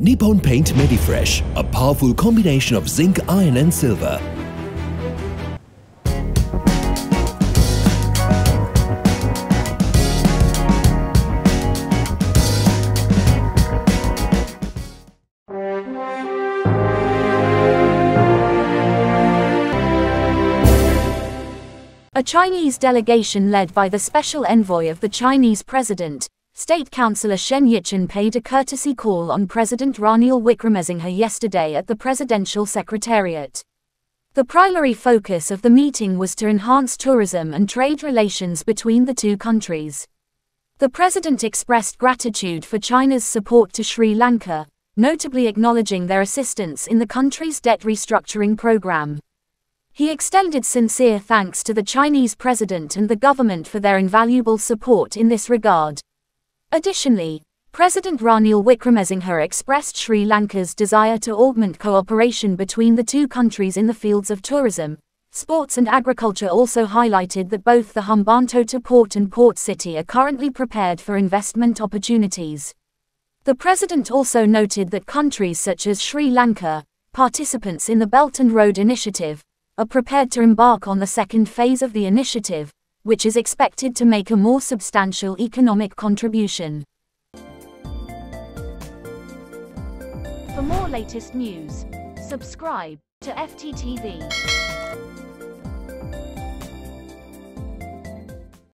Nippon Paint Medifresh, a powerful combination of zinc, iron and silver. A Chinese delegation led by the special envoy of the Chinese president, State Councillor Shen Yiqin paid a courtesy call on President Ranil Wickremesinghe yesterday at the Presidential Secretariat. The primary focus of the meeting was to enhance tourism and trade relations between the two countries. The president expressed gratitude for China's support to Sri Lanka, notably acknowledging their assistance in the country's debt restructuring program. He extended sincere thanks to the Chinese president and the government for their invaluable support in this regard. Additionally, President Ranil Wickremesinghe expressed Sri Lanka's desire to augment cooperation between the two countries in the fields of tourism, sports and agriculture also highlighted that both the Hambantota port and port city are currently prepared for investment opportunities. The president also noted that countries such as Sri Lanka, participants in the Belt and Road Initiative, are prepared to embark on the second phase of the initiative, which is expected to make a more substantial economic contribution. For more latest news, subscribe to FTTV.